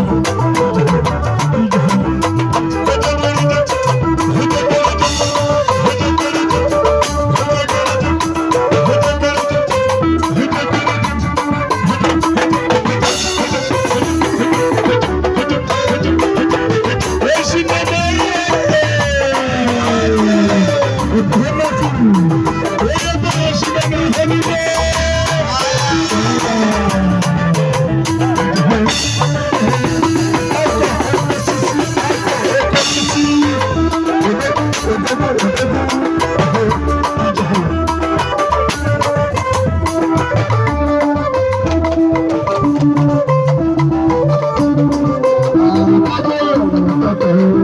Música you.